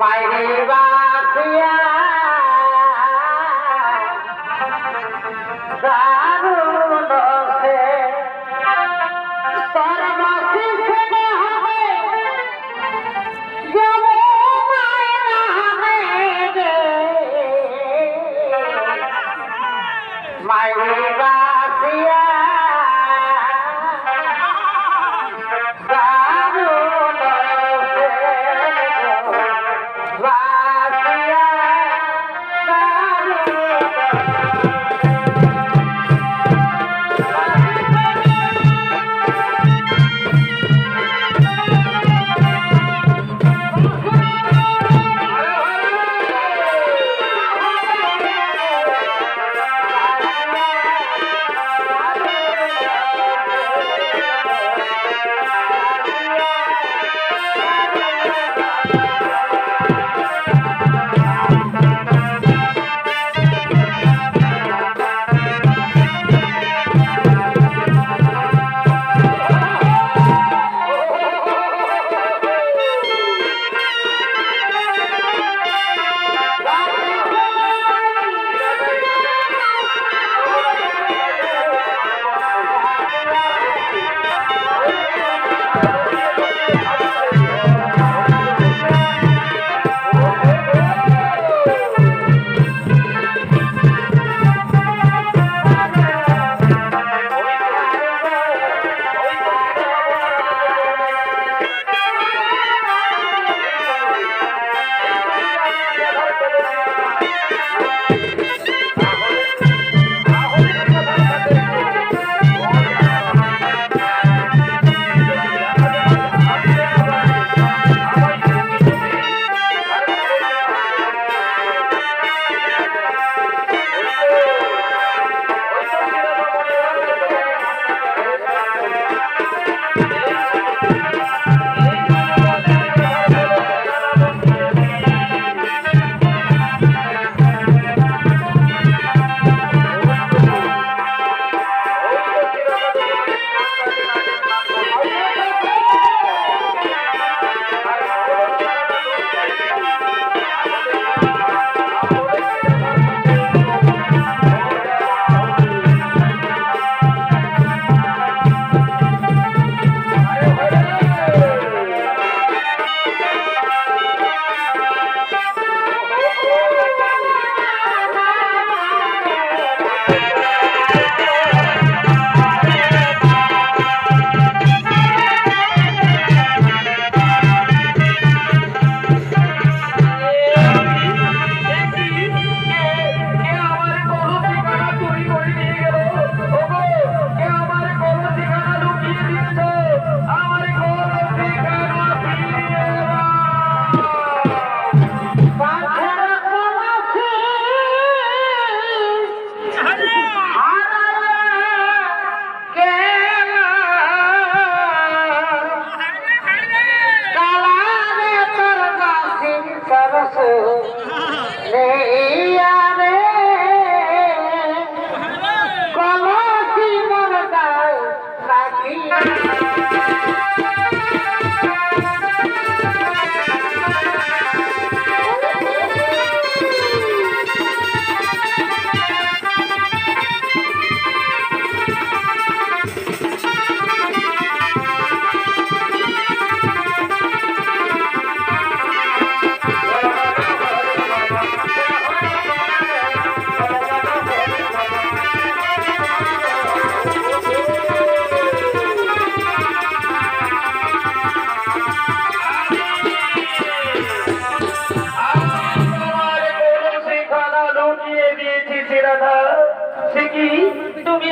মাইরি বাসিয়া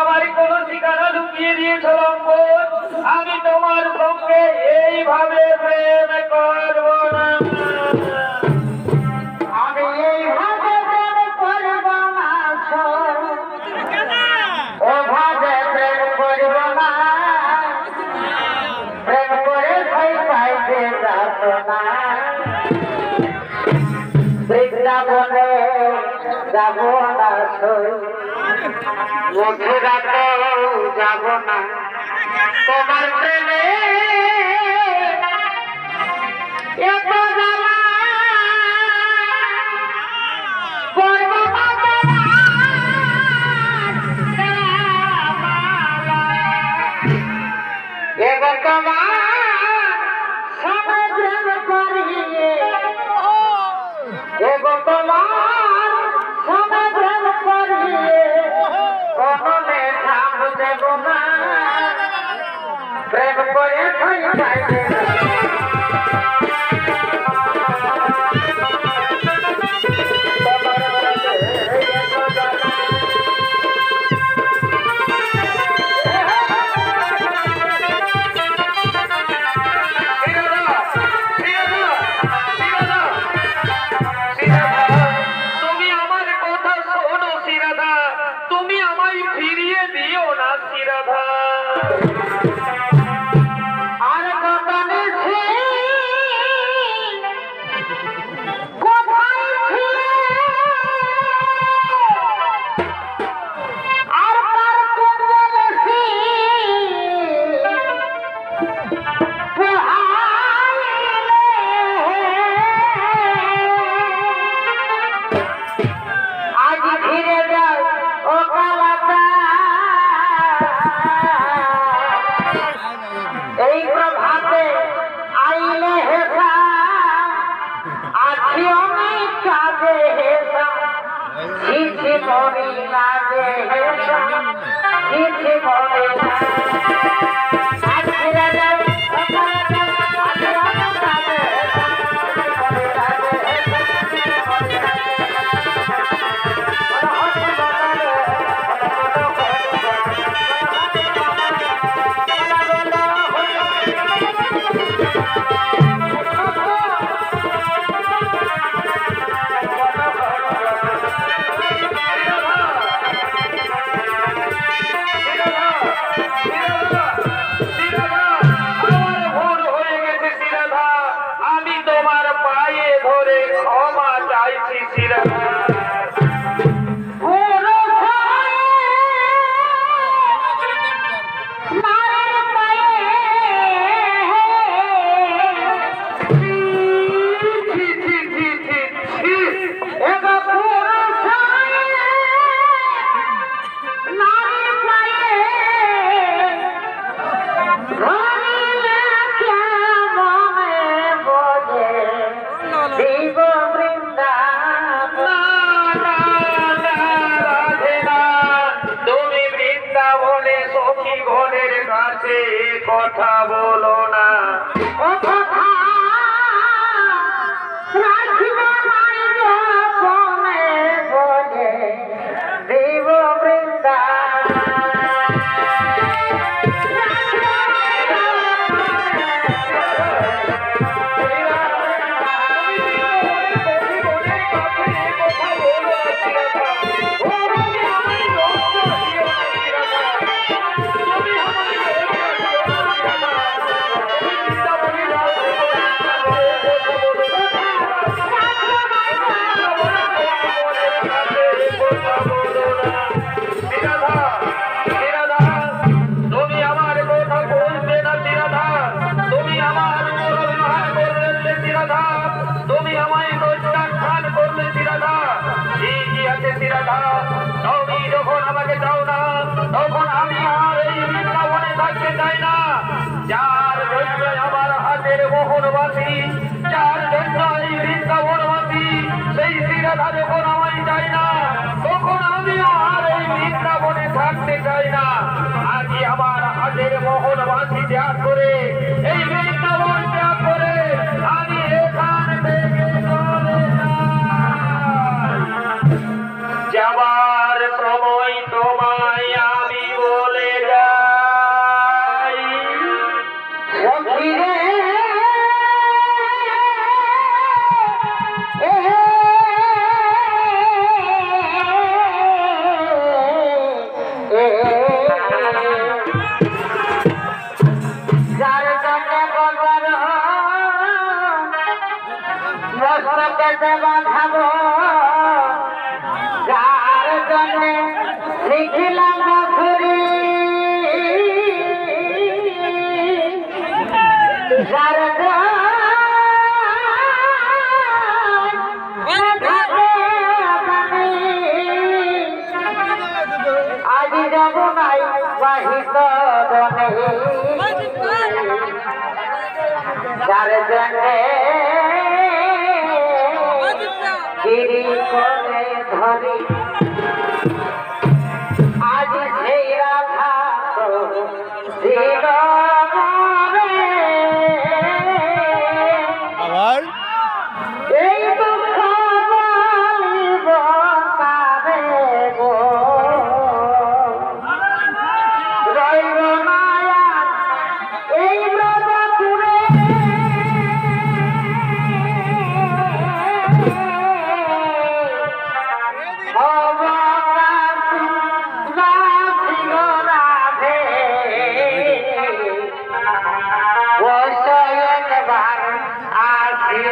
আমার কোন ঠিকানা লুকিয়ে দিয়েছ লম্বন আমি তোমার সঙ্গে এইভাবে প্রেম কর। যাব না মথুরা তো না। তোমার প্রেমে Come on. پریم کوئي فائ فائ دے থাকতে চাই না? যার জন্য আমার হাতের মোহনবাসী, যার জন্য এই বৃন্দাবনবাসী, সেই শিরাধা যখন আমায় চাই না, তখন আমি আর এই বৃন্দাবনে থাকতে চাই না। আজকে আমার হাতের মোহনবাসী ত্যাগ করে এই বাঁধাবো। গিরি করে ধরি। Thank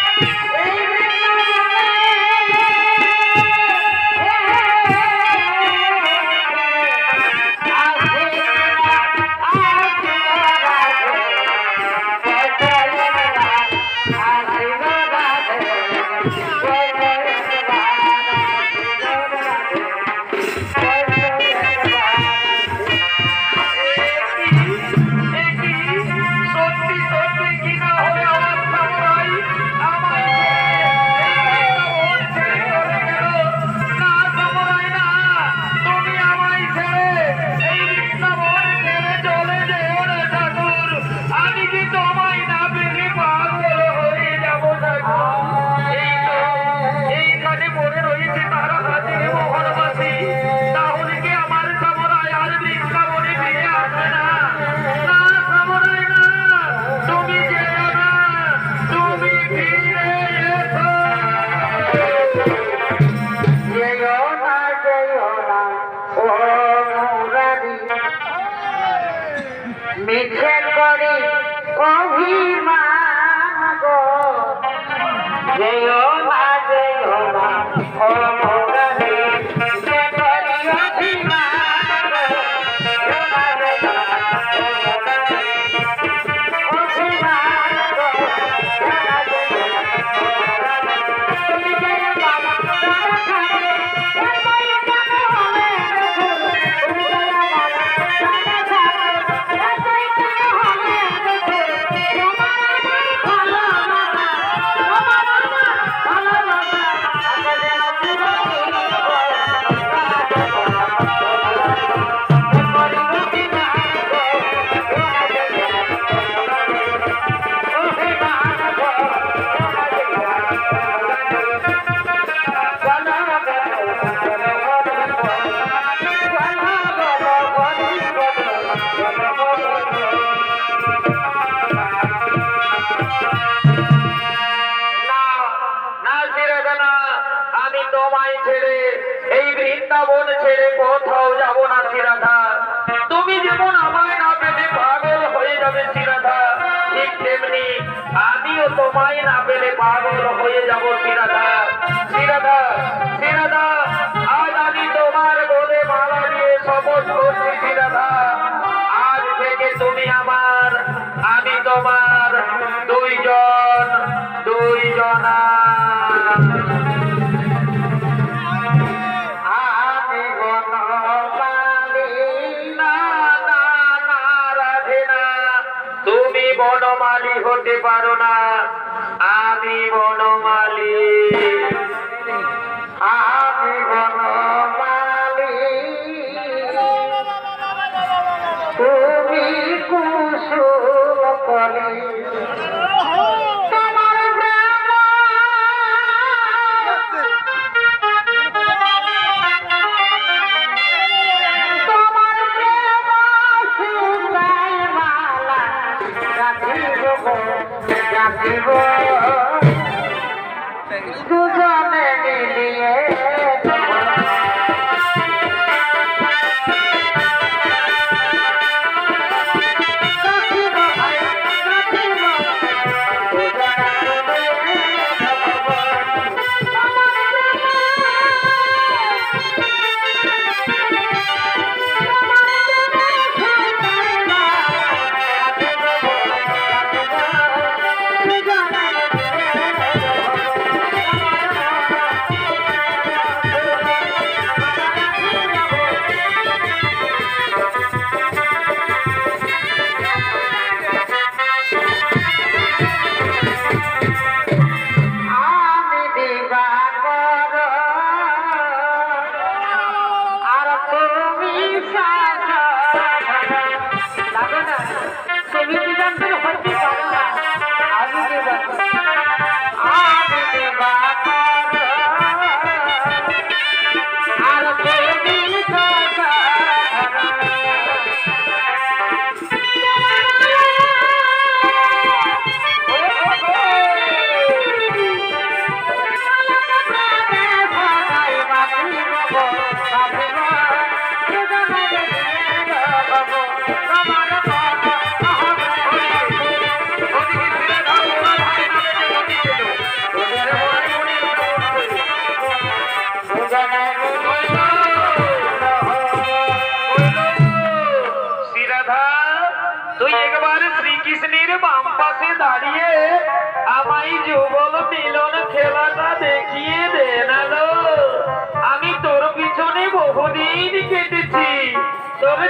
you.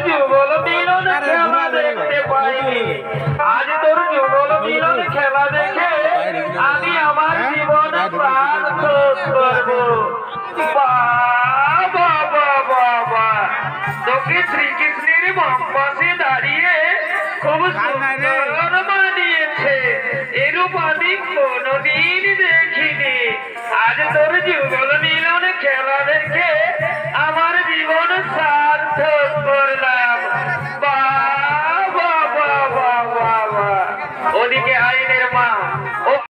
যুগল মিলন খেলা দেখতে আজ তোর যুগল মিলন খেলা দেখে আমি আমার জীবন প্রাণ শোধ শ্রীকৃষ্ণের পাশে দাঁড়িয়ে খুব সুন্দর মানিয়েছে এরূপ আমি কোনোদিন দেখিনি আজ তোর যুগল মিলন খেলা দেখে আমার জীবন সার্থক করলাম।